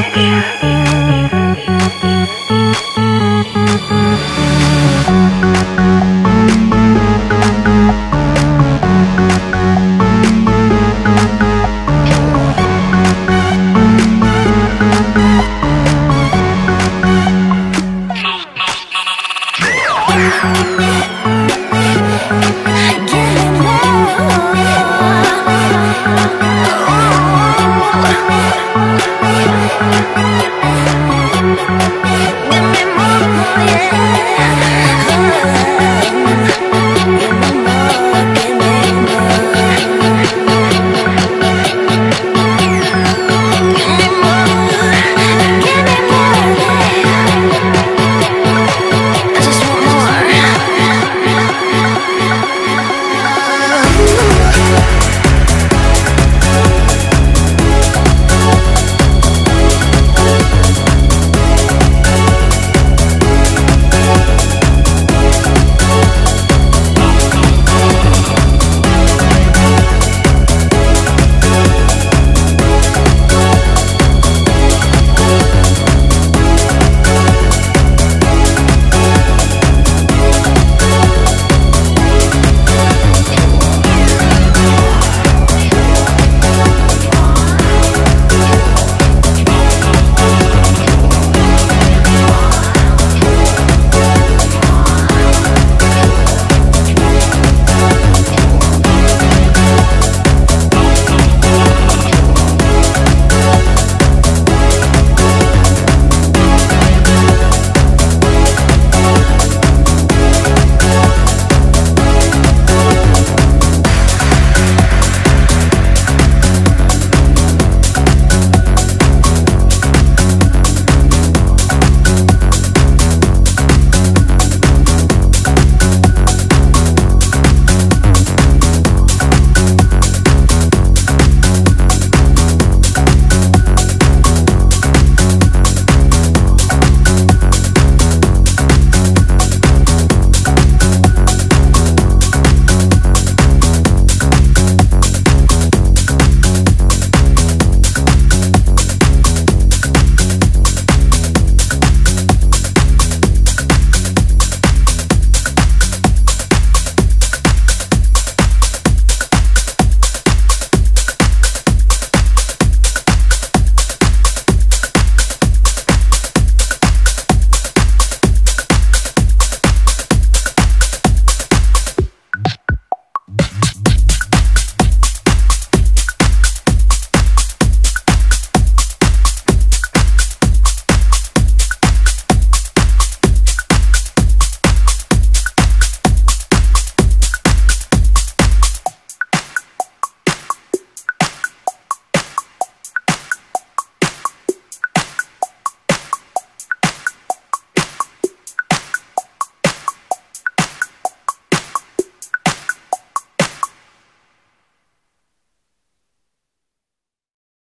you.